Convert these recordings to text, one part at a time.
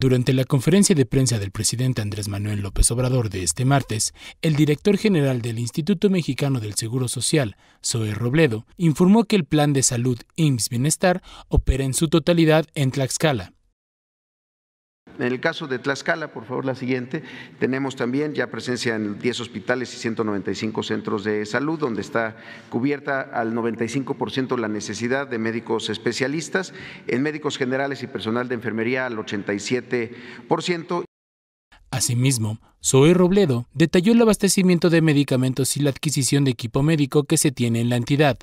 Durante la conferencia de prensa del presidente Andrés Manuel López Obrador de este martes, el director general del Instituto Mexicano del Seguro Social, Zoe Robledo, informó que el plan de salud IMSS Bienestar opera en su totalidad en Tlaxcala, en el caso de Tlaxcala, por favor, la siguiente, tenemos también ya presencia en 10 hospitales y 195 centros de salud, donde está cubierta al 95% la necesidad de médicos especialistas, en médicos generales y personal de enfermería al 87%. Asimismo, Zoe Robledo detalló el abastecimiento de medicamentos y la adquisición de equipo médico que se tiene en la entidad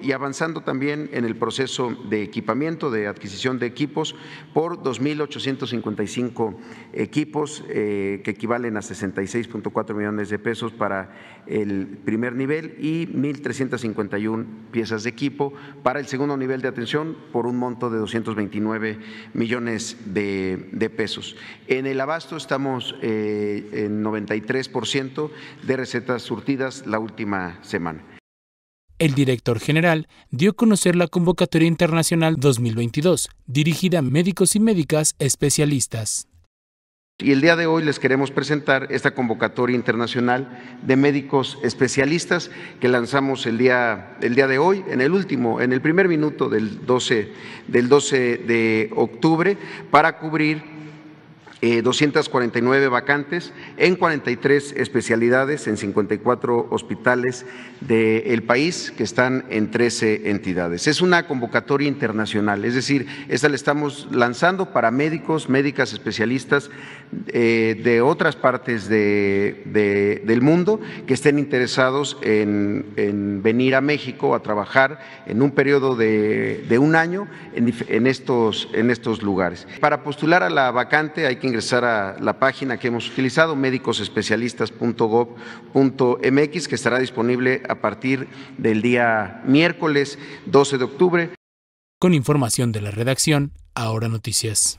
y avanzando también en el proceso de equipamiento, de adquisición de equipos por 2.855 equipos eh, que equivalen a 66.4 millones de pesos para el primer nivel y 1.351 piezas de equipo para el segundo nivel de atención por un monto de 229 millones de, pesos. En el abasto estamos eh, en 93% de recetas surtidas la última semana. El director general dio a conocer la convocatoria internacional 2022, dirigida a médicos y médicas especialistas. Y el día de hoy les queremos presentar esta convocatoria internacional de médicos especialistas que lanzamos el día, el día de hoy, en el último, en el primer minuto del 12, del 12 de octubre, para cubrir 249 eh, vacantes en 43 especialidades en 54 hospitales del país que están en 13 entidades. Es una convocatoria internacional, es decir, esta la estamos lanzando para médicos, médicas especialistas eh, de otras partes del mundo que estén interesados en, venir a México a trabajar en un periodo de, un año en, estos, en estos lugares. Para postular a la vacante hay que ingresar a la página que hemos utilizado, médicosespecialistas.gov.mx, que estará disponible a partir del día miércoles 12 de octubre. Con información de la redacción, ahora noticias.